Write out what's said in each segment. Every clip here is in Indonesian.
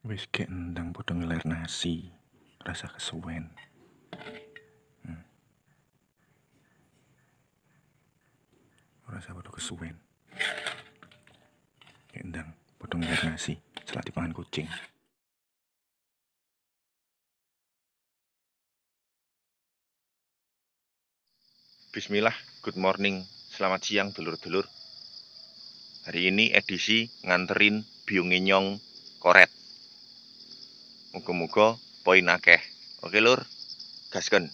Wis gek endang padha ngeler nasi, rasa kesuwen. Hmm. Rasa padha kesuwen. Gek endang padha ngeler nasi, setelah dipangan kucing. Bismillah, good morning, selamat siang dulur-dulur. Hari ini edisi nganterin biung nyong koret. Muga-muga poin akeh. Oke lur, gasken.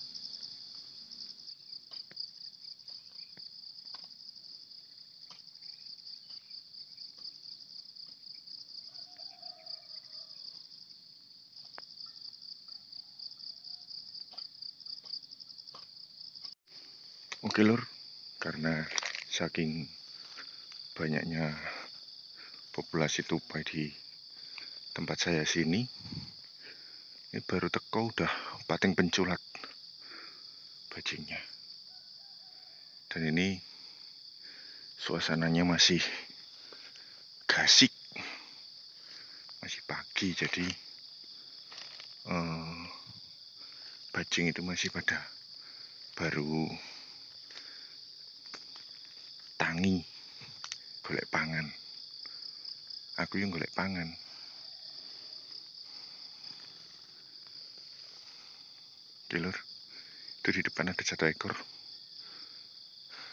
Oke lur, karena saking banyaknya populasi tupai di tempat saya sini, ini baru teko udah pating penculat bajingnya. Dan ini suasananya masih gasik, masih pagi, jadi eh, bajing itu masih pada baru tangi golek pangan. Aku yang golek pangan. Oke itu di depan ada satu ekor.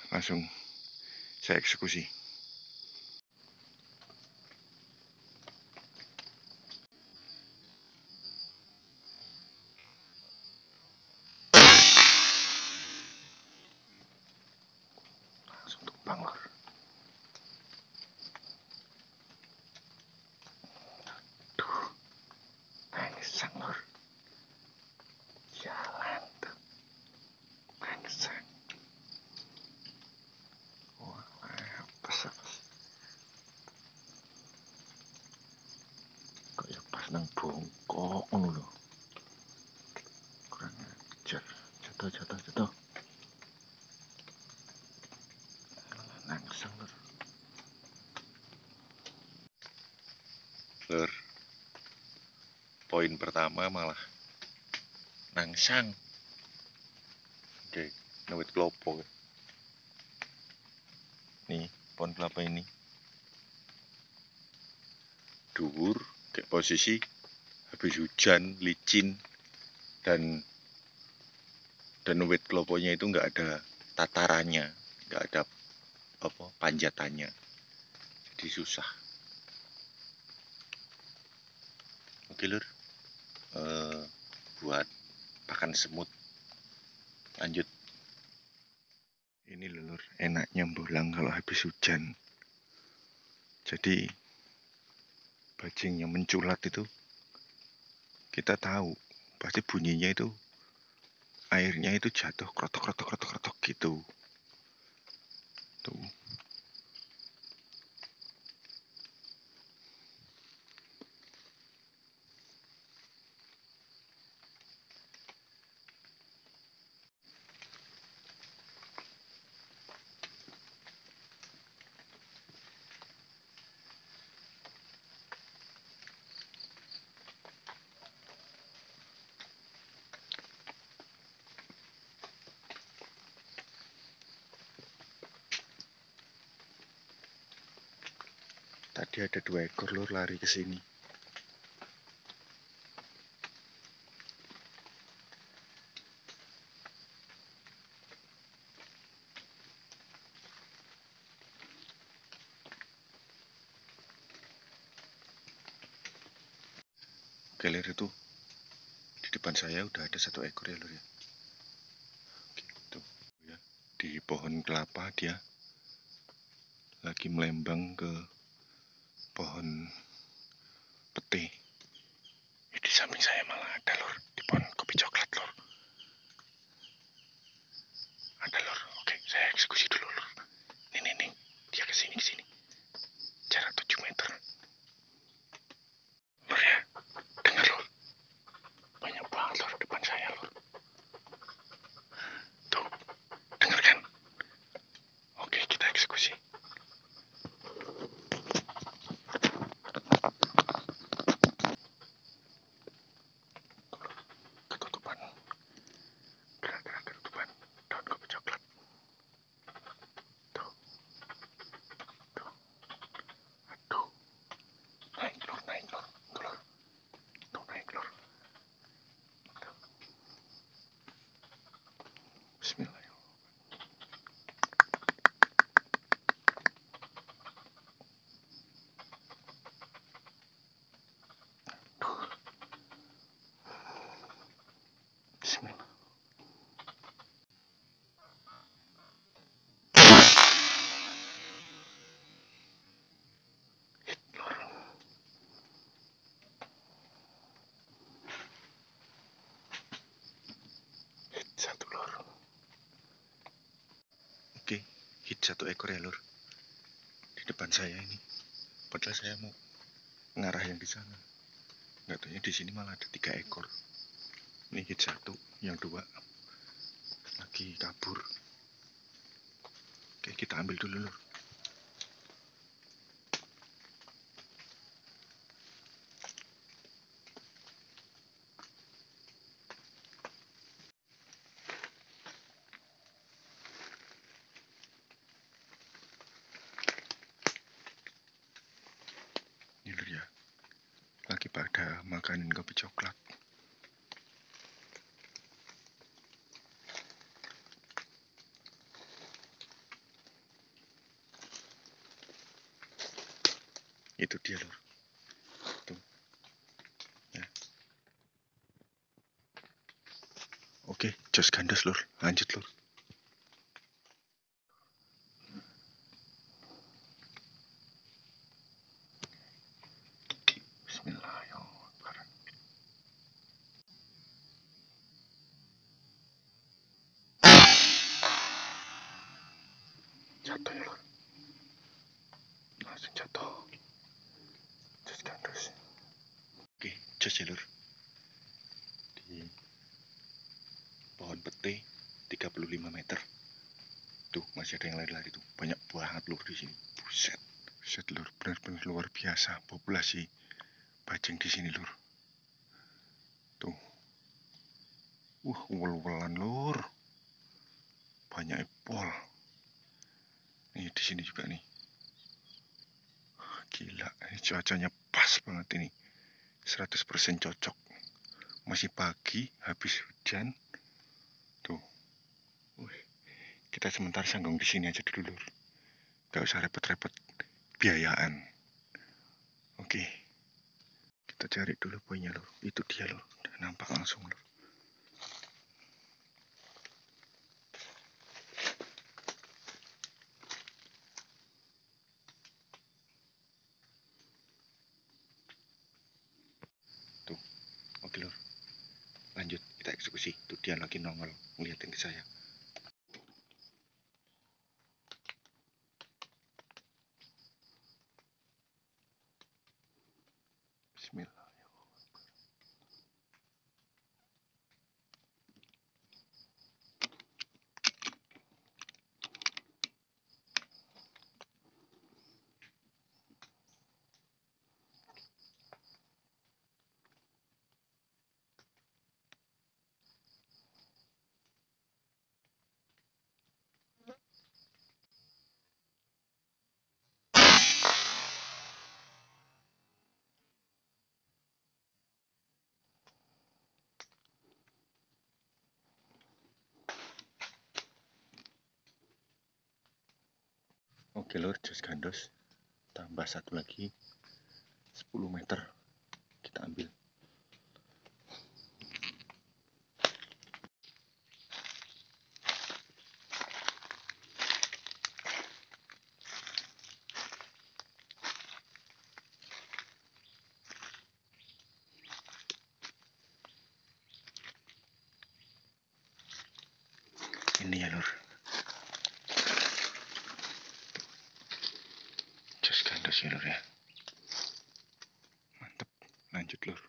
Langsung saya eksekusi. Langsung tumpang lur. Duh, bangsang lur. Jalan tuh. Bangsang. Wah, apes apes. Kok ya pas nang bongkok ngono lho. Kurang ajar. Jatuh, jatuh, jatuh. Nangsang lur. Lur. Poin pertama malah nangsang. Oke, nawit kelopo. Nih, pohon kelapa ini. Dhuwur, kayak posisi habis hujan, licin, dan dan wit keloponya itu nggak ada tatarannya, nggak ada apa panjatannya, jadi susah. Oke lur, Eh, buat pakan semut. Lanjut. Ini lur, enaknya bolang kalau habis hujan. Jadi bajing yang menculat itu kita tahu pasti bunyinya itu airnya itu jatuh krotok krotok krotok krotok gitu. Tuh. Tadi ada dua ekor lur lari ke sini. Oke lur itu di depan saya udah ada satu ekor ya lur ya. Tuh ya di pohon kelapa dia lagi melembang ke pohon pete. Eh, Di samping saya malah ada lur di pohon kopi coklat lur. Ada lur. Oke, saya eksekusi dulu Bismillah. Hit satu ekor ya lor. Di depan saya ini. Padahal saya mau ngarah yang di sana. Nggak di sini malah ada tiga ekor. Ini hit satu, yang dua lagi kabur. Oke, kita ambil dulu lor. Ini lor ya. Lagi pada makanin kopi coklat. Itu dia lor. Tuh. Ya. Oke, jos gandos lor. Lanjut lor. Jatuh ya lor. Langsung jatuh. Jos gandos. Lor. Di pohon pete 35 meter. Tuh, masih ada yang lari-lari tuh. Banyak banget lur di sini. Buset. Buset lur, benar-benar luar biasa populasi bajing di sini lur. Tuh. Wah, uwel-uwelan lur. Banyak epol. Nih di sini juga nih. Gila, ini cuacanya pas banget ini. 100% cocok. Masih pagi, habis hujan. Tuh. Wih. Kita sementara sanggung di sini aja dulu, Lur. Gak usah repot-repot biayaan. Oke. Kita cari dulu poinnya, Lur. Itu dia, Lur. Nampak langsung, Lur. Tuh. Oke, Lur. Lanjut, kita eksekusi. Tuh dia lagi nongol ngeliatin ke saya. Bismillahirrahmanirrahim. Oke lur, jos gandos. Tambah satu lagi. 10 meter. Kita ambil. Ini ya lur. Gandos ya lur ya. Mantep. Lanjut lur.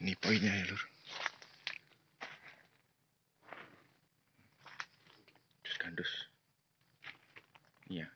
Ini poinnya ya lur. Yeah.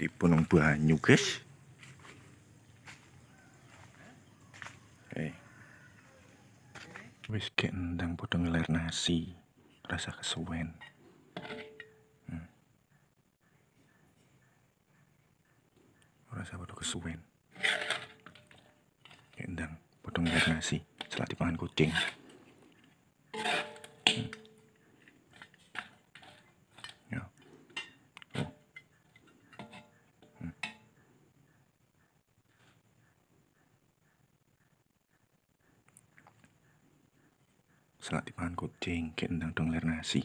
Di punung banyu guys Oke. Wis kayak endang podo ngeler nasi rasa kesuwen hmm. rasa podo kesuwen kayak endang podo ngeler nasi setelah dipangan kucing Selat dipangan kucing, kayak endang dong nasi.